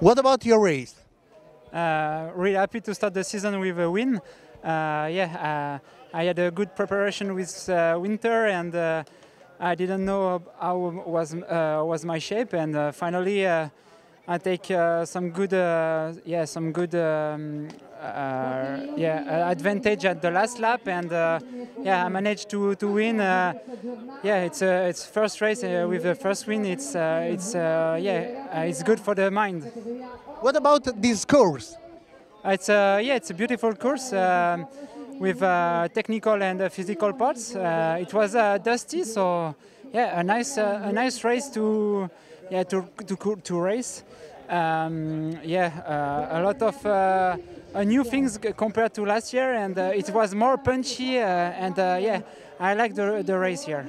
What about your race? Uh, really happy to start the season with a win. Uh, yeah, uh, I had a good preparation with uh, winter, and uh, I didn't know how was uh, was my shape, and finally I take some good, yeah, some good, um, yeah, advantage at the last lap, and yeah, I managed to to win. Uh, yeah, it's uh, it's first race uh, with the first win. It's uh, it's uh, yeah, uh, it's good for the mind. What about this course? It's a yeah, it's a beautiful course um, with uh, technical and uh, physical parts. Uh, it was uh, dusty, so yeah, a nice uh, a nice race to yeah to to to race. Um, yeah, uh, a lot of new things compared to last year, and uh, it was more punchy. Uh, and uh, yeah, I like the the race here.